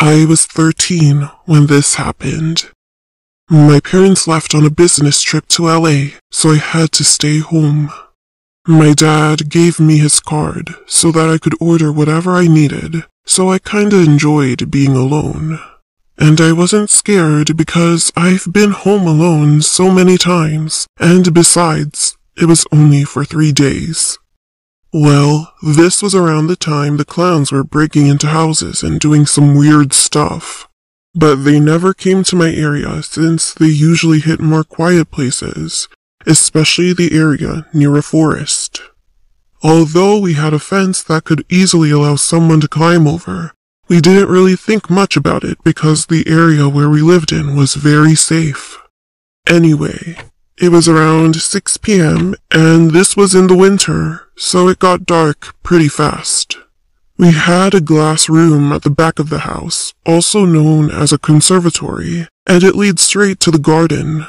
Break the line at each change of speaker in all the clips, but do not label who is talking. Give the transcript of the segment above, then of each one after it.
I was 13 when this happened. My parents left on a business trip to LA, so I had to stay home. My dad gave me his card so that I could order whatever I needed, so I kinda enjoyed being alone. And I wasn't scared because I've been home alone so many times, and besides, it was only for three days. Well, this was around the time the clowns were breaking into houses and doing some weird stuff. But they never came to my area since they usually hit more quiet places, especially the area near a forest. Although we had a fence that could easily allow someone to climb over, we didn't really think much about it because the area where we lived in was very safe. Anyway, it was around 6 p.m. and this was in the winter, so it got dark pretty fast. We had a glass room at the back of the house, also known as a conservatory, and it leads straight to the garden.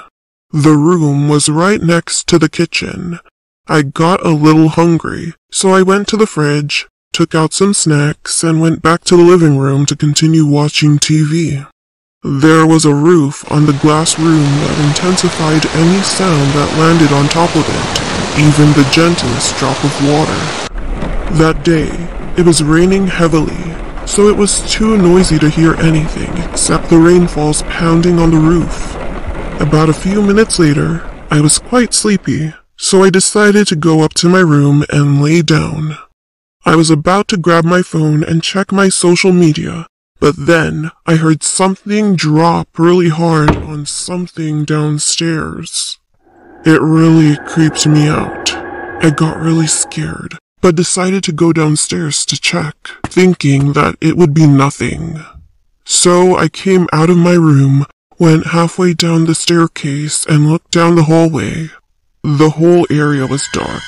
The room was right next to the kitchen. I got a little hungry, so I went to the fridge, took out some snacks, and went back to the living room to continue watching TV. There was a roof on the glass room that intensified any sound that landed on top of it, even the gentlest drop of water. That day, it was raining heavily, so it was too noisy to hear anything except the rainfalls pounding on the roof. About a few minutes later, I was quite sleepy, so I decided to go up to my room and lay down. I was about to grab my phone and check my social media, but then I heard something drop really hard on something downstairs. It really creeped me out. I got really scared, but decided to go downstairs to check, thinking that it would be nothing. So I came out of my room, went halfway down the staircase, and looked down the hallway. The whole area was dark,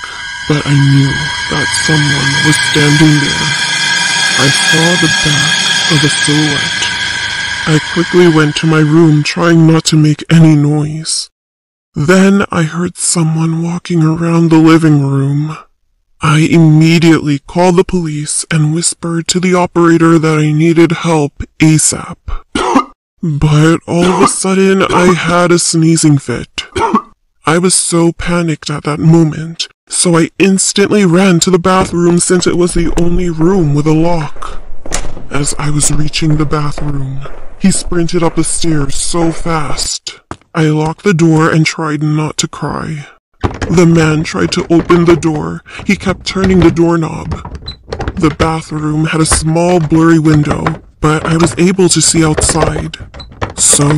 but I knew that someone was standing there. I saw the back silhouette. I quickly went to my room trying not to make any noise. Then I heard someone walking around the living room. I immediately called the police and whispered to the operator that I needed help ASAP. but all of a sudden I had a sneezing fit. I was so panicked at that moment, so I instantly ran to the bathroom since it was the only room with a lock. As I was reaching the bathroom, he sprinted up the stairs so fast. I locked the door and tried not to cry. The man tried to open the door. He kept turning the doorknob. The bathroom had a small blurry window, but I was able to see outside. So,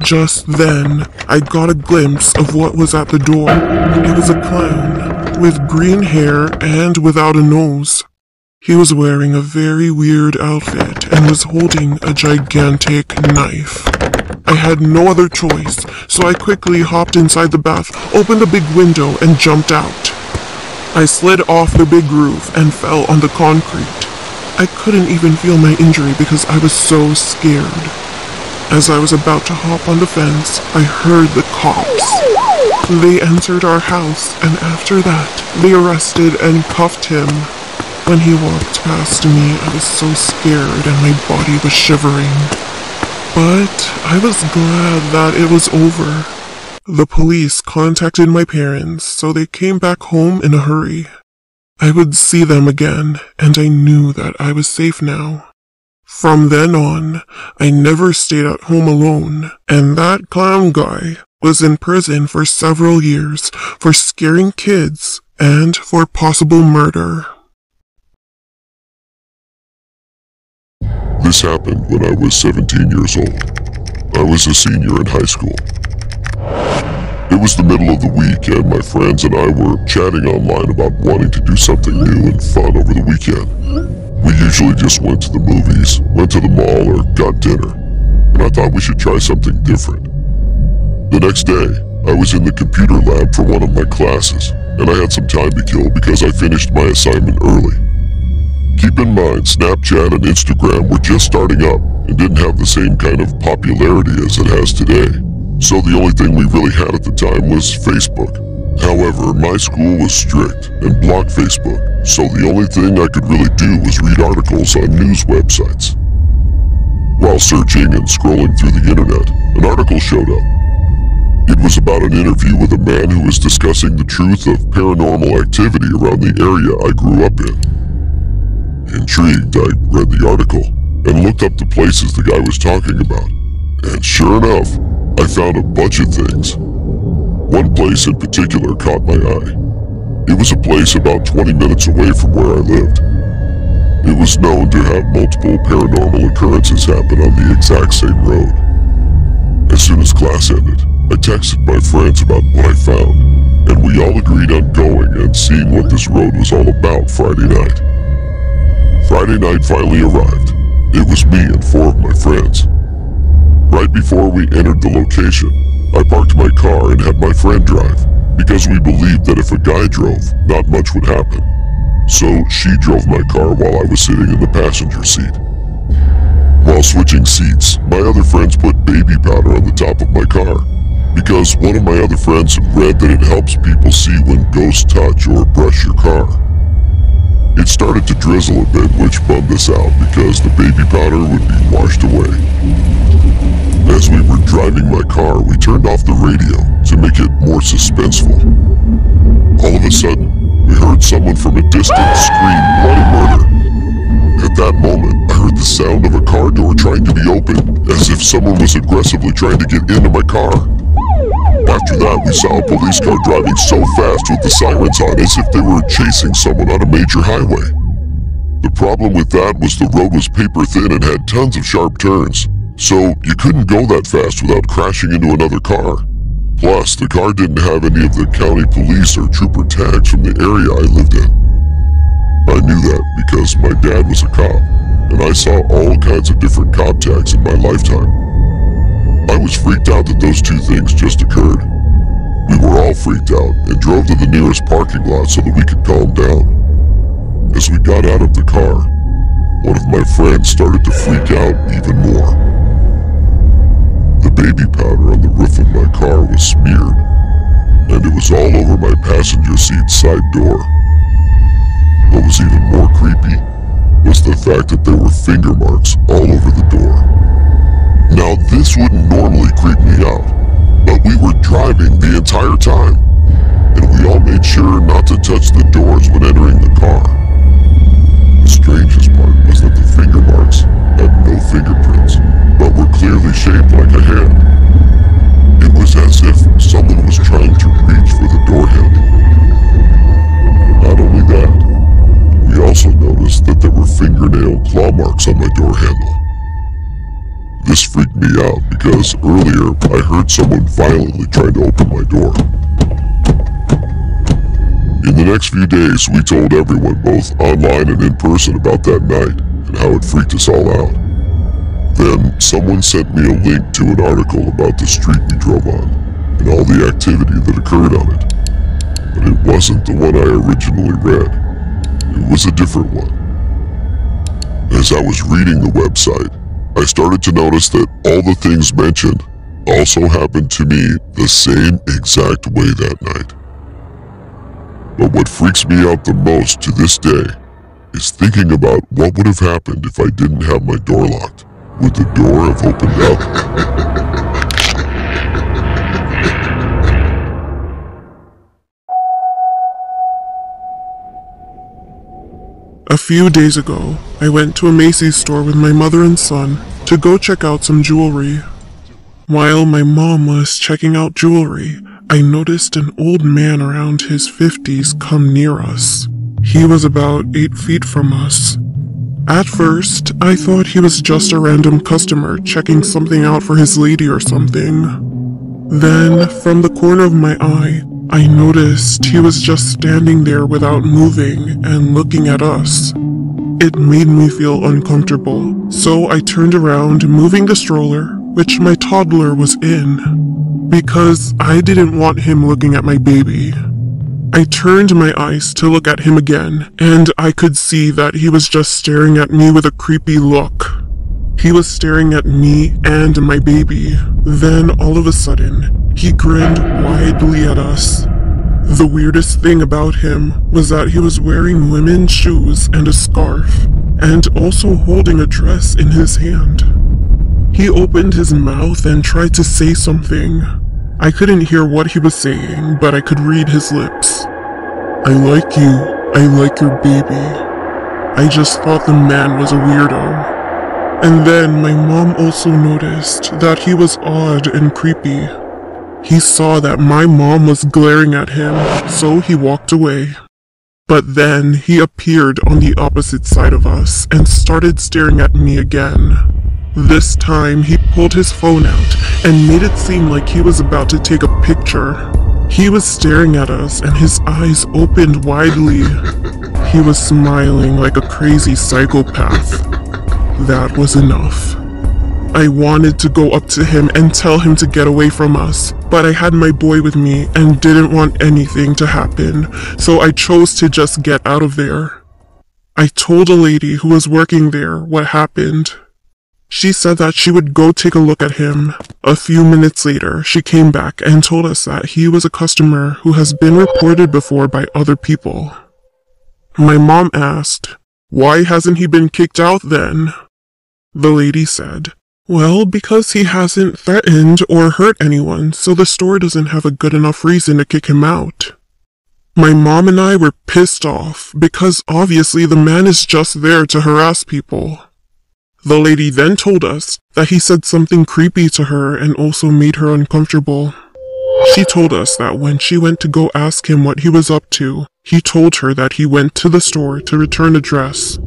just then, I got a glimpse of what was at the door. It was a clown, with green hair and without a nose. He was wearing a very weird outfit and was holding a gigantic knife. I had no other choice, so I quickly hopped inside the bath, opened the big window, and jumped out. I slid off the big roof and fell on the concrete. I couldn't even feel my injury because I was so scared. As I was about to hop on the fence, I heard the cops. They entered our house, and after that, they arrested and cuffed him. When he walked past me, I was so scared and my body was shivering. But I was glad that it was over. The police contacted my parents, so they came back home in a hurry. I would see them again, and I knew that I was safe now. From then on, I never stayed at home alone, and that clown guy was in prison for several years for scaring kids and for possible murder.
This happened when I was 17 years old. I was a senior in high school. It was the middle of the week and my friends and I were chatting online about wanting to do something new and fun over the weekend. We usually just went to the movies, went to the mall, or got dinner. And I thought we should try something different. The next day, I was in the computer lab for one of my classes, and I had some time to kill because I finished my assignment early. Keep in mind, Snapchat and Instagram were just starting up and didn't have the same kind of popularity as it has today. So the only thing we really had at the time was Facebook. However, my school was strict and blocked Facebook, so the only thing I could really do was read articles on news websites. While searching and scrolling through the internet, an article showed up. It was about an interview with a man who was discussing the truth of paranormal activity around the area I grew up in. Intrigued, I read the article and looked up the places the guy was talking about. And sure enough, I found a bunch of things. One place in particular caught my eye. It was a place about 20 minutes away from where I lived. It was known to have multiple paranormal occurrences happen on the exact same road. As soon as class ended, I texted my friends about what I found, and we all agreed on going and seeing what this road was all about Friday night. Friday night finally arrived. It was me and four of my friends. Right before we entered the location, I parked my car and had my friend drive, because we believed that if a guy drove, not much would happen. So she drove my car while I was sitting in the passenger seat. While switching seats, my other friends put baby powder on the top of my car. Because one of my other friends had read that it helps people see when ghosts touch or brush your car. It started to drizzle a bit, which bummed us out because the baby powder would be washed away. As we were driving my car, we turned off the radio to make it more suspenseful. All of a sudden, we heard someone from a distance scream bloody murder. At that moment, I heard the sound of a car door trying to be opened, as if someone was aggressively trying to get into my car. After that, we saw a police car driving so fast with the sirens on as if they were chasing someone on a major highway. The problem with that was the road was paper thin and had tons of sharp turns, so you couldn't go that fast without crashing into another car. Plus, the car didn't have any of the county police or trooper tags from the area I lived in. I knew that because my dad was a cop, and I saw all kinds of different cop tags in my lifetime. Was freaked out that those two things just occurred. We were all freaked out and drove to the nearest parking lot so that we could calm down. As we got out of the car, one of my friends started to freak out even more. The baby powder on the roof of my car was smeared, and it was all over my passenger seat side door. What was even more creepy was the fact that there were finger marks all over the door. Now this wouldn't normally creep me out, but we were driving the entire time, and we all made sure not to touch the doors when entering the car. The strangest part was that the finger marks had no fingerprints but were clearly shaped like a hand. It was as if someone was trying to reach for the door handle. Not only that, we also noticed that there were fingernail claw marks on my door handle. This freaked me out because earlier I heard someone violently trying to open my door. In the next few days, we told everyone, both online and in person, about that night and how it freaked us all out. Then, someone sent me a link to an article about the street we drove on, and all the activity that occurred on it. But it wasn't the one I originally read. It was a different one. As I was reading the website, I started to notice that all the things mentioned also happened to me the same exact way that night. But what freaks me out the most to this day is thinking about what would have happened if I didn't have my door locked. Would the door have opened up?
A few days ago, I went to a Macy's store with my mother and son to go check out some jewelry. While my mom was checking out jewelry, I noticed an old man around his 50s come near us. He was about 8 feet from us, at first, I thought he was just a random customer checking something out for his lady or something. Then, from the corner of my eye, I noticed he was just standing there without moving and looking at us. It made me feel uncomfortable, so I turned around, moving the stroller, which my toddler was in, because I didn't want him looking at my baby. I turned my eyes to look at him again, and I could see that he was just staring at me with a creepy look. He was staring at me and my baby. Then, all of a sudden, he grinned widely at us. The weirdest thing about him was that he was wearing women's shoes and a scarf, and also holding a dress in his hand. He opened his mouth and tried to say something. I couldn't hear what he was saying, but I could read his lips. I like you. I like your baby. I just thought the man was a weirdo. And then my mom also noticed that he was odd and creepy. He saw that my mom was glaring at him, so he walked away. But then he appeared on the opposite side of us and started staring at me again. This time he pulled his phone out and made it seem like he was about to take a picture. He was staring at us and his eyes opened widely. He was smiling like a crazy psychopath. That was enough. I wanted to go up to him and tell him to get away from us, but I had my boy with me and didn't want anything to happen, so I chose to just get out of there. I told a lady who was working there what happened. She said that she would go take a look at him. A few minutes later, she came back and told us that he was a customer who has been reported before by other people. My mom asked, why hasn't he been kicked out then? The lady said, Well, because he hasn't threatened or hurt anyone, so the store doesn't have a good enough reason to kick him out. My mom and I were pissed off because obviously the man is just there to harass people. The lady then told us that he said something creepy to her and also made her uncomfortable. She told us that when she went to go ask him what he was up to, he told her that he went to the store to return a dress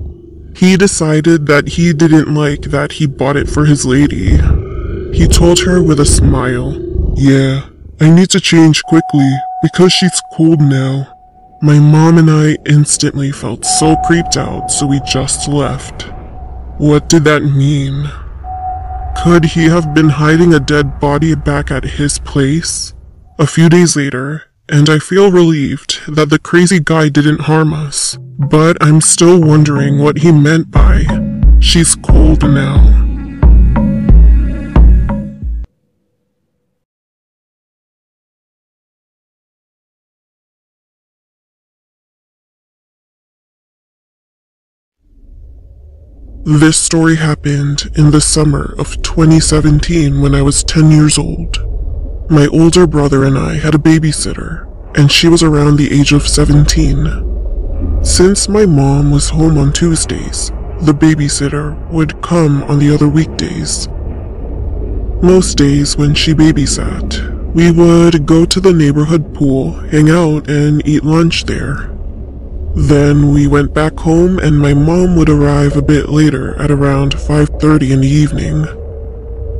he decided that he didn't like that he bought it for his lady. He told her with a smile, Yeah, I need to change quickly because she's cold now. My mom and I instantly felt so creeped out, so we just left. What did that mean? Could he have been hiding a dead body back at his place? A few days later, and I feel relieved that the crazy guy didn't harm us. But I'm still wondering what he meant by, she's cold now. This story happened in the summer of 2017 when I was 10 years old. My older brother and I had a babysitter, and she was around the age of 17. Since my mom was home on Tuesdays, the babysitter would come on the other weekdays. Most days when she babysat, we would go to the neighborhood pool, hang out, and eat lunch there. Then we went back home and my mom would arrive a bit later at around 5.30 in the evening.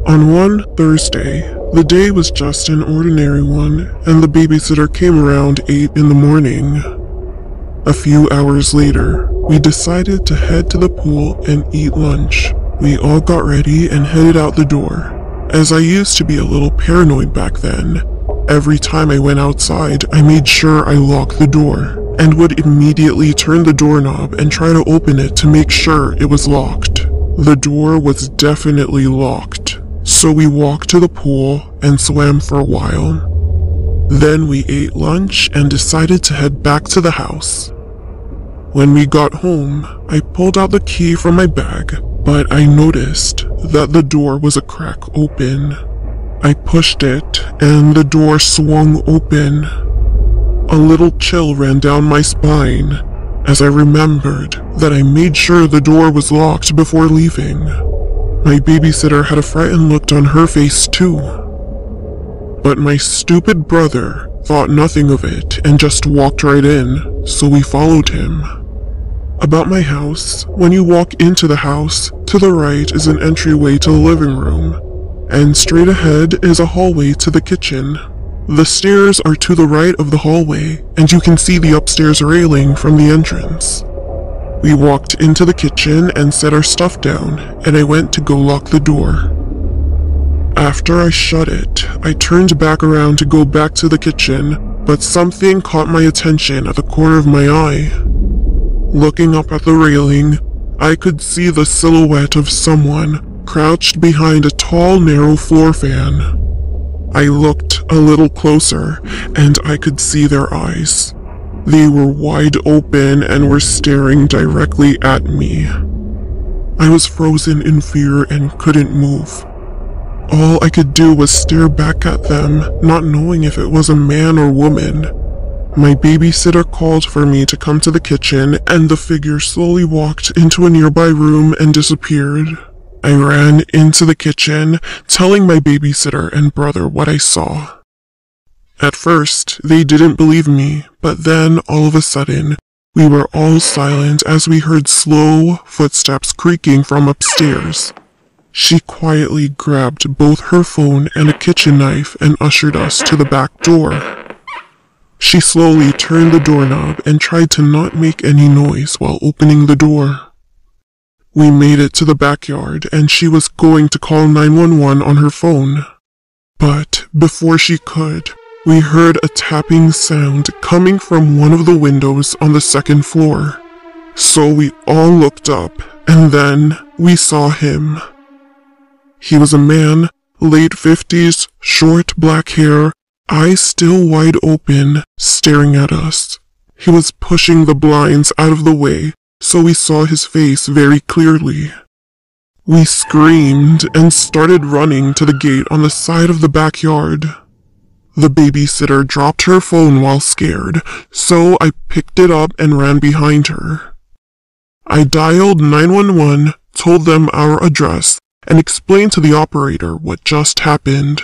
On one Thursday, the day was just an ordinary one, and the babysitter came around 8 in the morning. A few hours later, we decided to head to the pool and eat lunch. We all got ready and headed out the door. As I used to be a little paranoid back then, every time I went outside, I made sure I locked the door and would immediately turn the doorknob and try to open it to make sure it was locked. The door was definitely locked. So we walked to the pool and swam for a while. Then we ate lunch and decided to head back to the house. When we got home, I pulled out the key from my bag, but I noticed that the door was a crack open. I pushed it and the door swung open. A little chill ran down my spine as I remembered that I made sure the door was locked before leaving. My babysitter had a frightened look on her face too. But my stupid brother thought nothing of it and just walked right in, so we followed him. About my house, when you walk into the house, to the right is an entryway to the living room, and straight ahead is a hallway to the kitchen. The stairs are to the right of the hallway, and you can see the upstairs railing from the entrance. We walked into the kitchen and set our stuff down, and I went to go lock the door. After I shut it, I turned back around to go back to the kitchen, but something caught my attention at the corner of my eye. Looking up at the railing, I could see the silhouette of someone crouched behind a tall, narrow floor fan. I looked a little closer, and I could see their eyes. They were wide open and were staring directly at me. I was frozen in fear and couldn't move. All I could do was stare back at them, not knowing if it was a man or woman. My babysitter called for me to come to the kitchen, and the figure slowly walked into a nearby room and disappeared. I ran into the kitchen, telling my babysitter and brother what I saw. At first, they didn't believe me, but then, all of a sudden, we were all silent as we heard slow footsteps creaking from upstairs. She quietly grabbed both her phone and a kitchen knife and ushered us to the back door. She slowly turned the doorknob and tried to not make any noise while opening the door. We made it to the backyard and she was going to call 911 on her phone. But before she could, we heard a tapping sound coming from one of the windows on the second floor. So we all looked up and then we saw him. He was a man, late 50s, short black hair, eyes still wide open, staring at us. He was pushing the blinds out of the way, so we saw his face very clearly. We screamed and started running to the gate on the side of the backyard. The babysitter dropped her phone while scared, so I picked it up and ran behind her. I dialed 911, told them our address, and explained to the operator what just happened.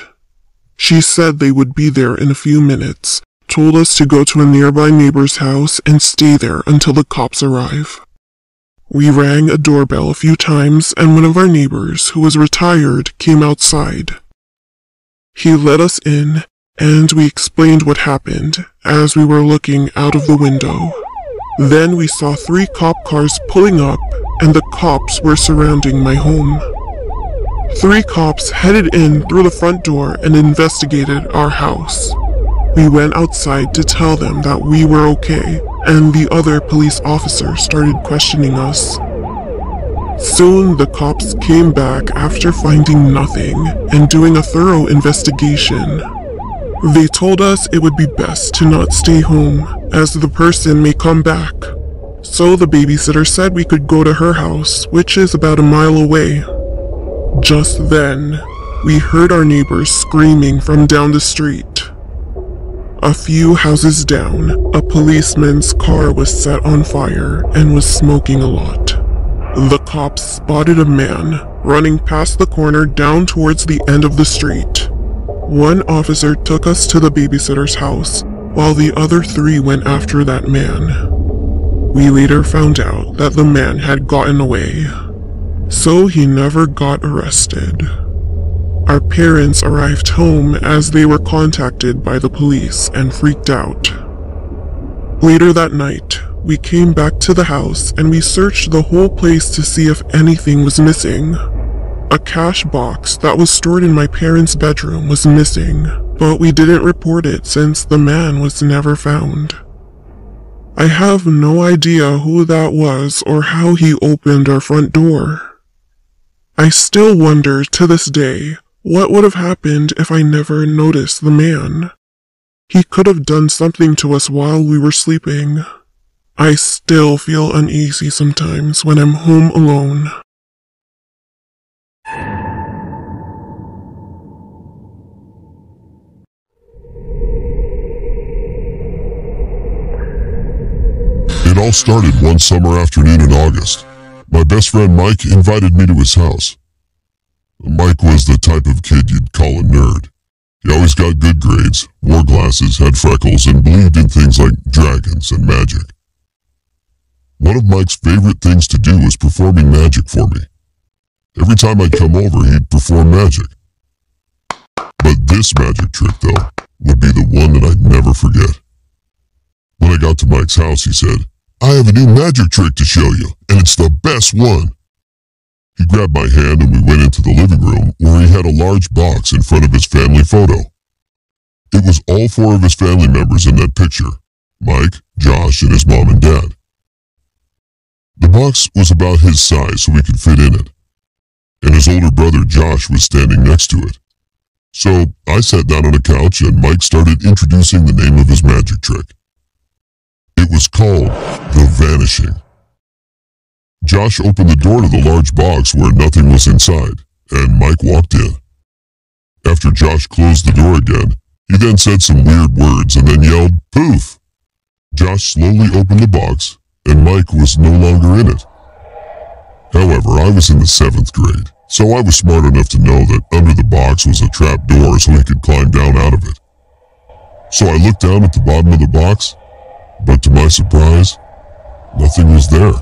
She said they would be there in a few minutes, told us to go to a nearby neighbor's house and stay there until the cops arrive. We rang a doorbell a few times and one of our neighbors, who was retired, came outside. He let us in and we explained what happened as we were looking out of the window. Then we saw three cop cars pulling up and the cops were surrounding my home. Three cops headed in through the front door and investigated our house. We went outside to tell them that we were okay, and the other police officer started questioning us. Soon the cops came back after finding nothing and doing a thorough investigation. They told us it would be best to not stay home, as the person may come back. So the babysitter said we could go to her house, which is about a mile away. Just then, we heard our neighbors screaming from down the street. A few houses down, a policeman's car was set on fire and was smoking a lot. The cops spotted a man running past the corner down towards the end of the street. One officer took us to the babysitter's house, while the other three went after that man. We later found out that the man had gotten away so he never got arrested. Our parents arrived home as they were contacted by the police and freaked out. Later that night, we came back to the house and we searched the whole place to see if anything was missing. A cash box that was stored in my parents' bedroom was missing, but we didn't report it since the man was never found. I have no idea who that was or how he opened our front door. I still wonder to this day what would have happened if I never noticed the man. He could have done something to us while we were sleeping. I still feel uneasy sometimes when I'm home alone.
All started one summer afternoon in August. My best friend Mike invited me to his house. Mike was the type of kid you'd call a nerd. He always got good grades, wore glasses, had freckles, and believed in things like dragons and magic. One of Mike's favorite things to do was performing magic for me. Every time I'd come over, he'd perform magic. But this magic trick, though, would be the one that I'd never forget. When I got to Mike's house, he said, I have a new magic trick to show you, and it's the best one. He grabbed my hand and we went into the living room where he had a large box in front of his family photo. It was all four of his family members in that picture, Mike, Josh, and his mom and dad. The box was about his size so we could fit in it, and his older brother Josh was standing next to it. So I sat down on a couch and Mike started introducing the name of his magic trick. It was called The Vanishing. Josh opened the door to the large box where nothing was inside, and Mike walked in. After Josh closed the door again, he then said some weird words and then yelled, Poof! Josh slowly opened the box, and Mike was no longer in it. However, I was in the seventh grade, so I was smart enough to know that under the box was a trap door so he could climb down out of it. So I looked down at the bottom of the box, but to my surprise, nothing was there.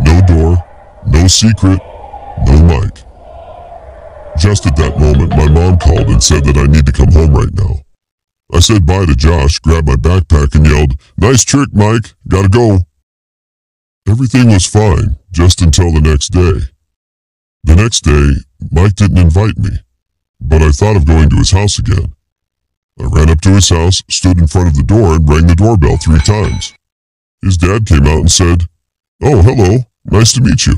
No door, no secret, no Mike. Just at that moment, my mom called and said that I need to come home right now. I said bye to Josh, grabbed my backpack, and yelled, Nice trick, Mike. Gotta go. Everything was fine, just until the next day. The next day, Mike didn't invite me, but I thought of going to his house again. I ran up to his house, stood in front of the door, and rang the doorbell three times. His dad came out and said, Oh, hello. Nice to meet you.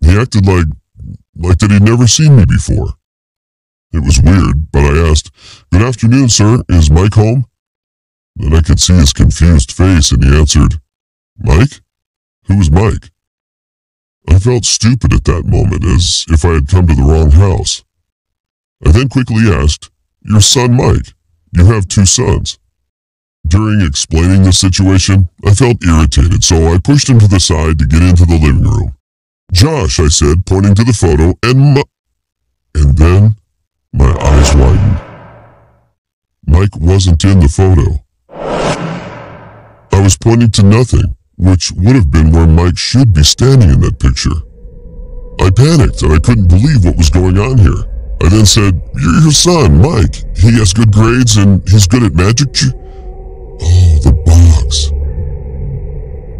He acted like like that he'd never seen me before. It was weird, but I asked, Good afternoon, sir. Is Mike home? Then I could see his confused face, and he answered, Mike? Who is Mike? I felt stupid at that moment, as if I had come to the wrong house. I then quickly asked, Your son Mike. You have two sons. During explaining the situation, I felt irritated, so I pushed him to the side to get into the living room. Josh, I said, pointing to the photo, and. And then, my eyes widened. Mike wasn't in the photo. I was pointing to nothing, which would have been where Mike should be standing in that picture. I panicked and I couldn't believe what was going on here. I then said, You're your son, Mike. He has good grades and he's good at magic. Oh, the box.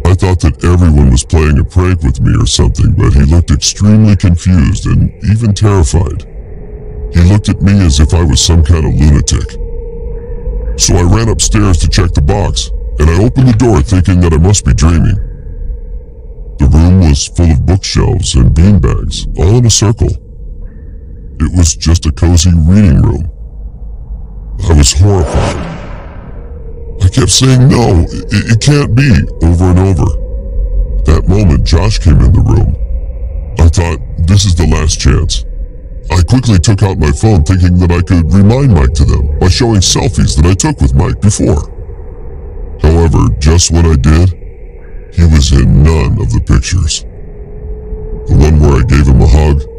I thought that everyone was playing a prank with me or something, but he looked extremely confused and even terrified. He looked at me as if I was some kind of lunatic. So I ran upstairs to check the box, and I opened the door thinking that I must be dreaming. The room was full of bookshelves and beanbags, all in a circle. It was just a cozy reading room. I was horrified. I kept saying, no, it, it can't be, over and over. At that moment, Josh came in the room. I thought, this is the last chance. I quickly took out my phone thinking that I could remind Mike to them by showing selfies that I took with Mike before. However, just when I did, he was in none of the pictures. The one where I gave him a hug,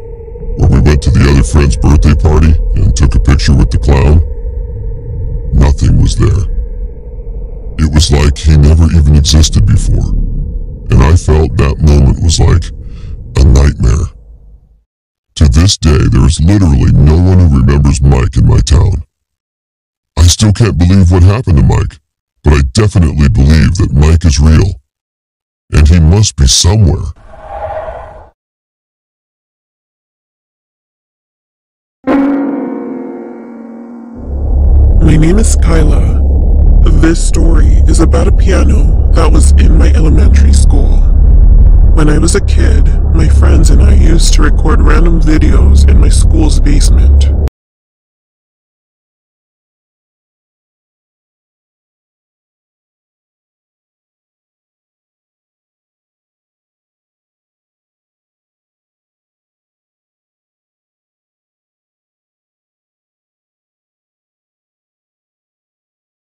where we went to the other friend's birthday party and took a picture with the clown, nothing was there. It was like he never even existed before, and I felt that moment was like a nightmare. To this day, there is literally no one who remembers Mike in my town. I still can't believe what happened to Mike, but I definitely believe that Mike is real, and he must be somewhere.
Name is Kyla. This story is about a piano that was in my elementary school. When I was a kid, my friends and I used to record random videos in my school's basement.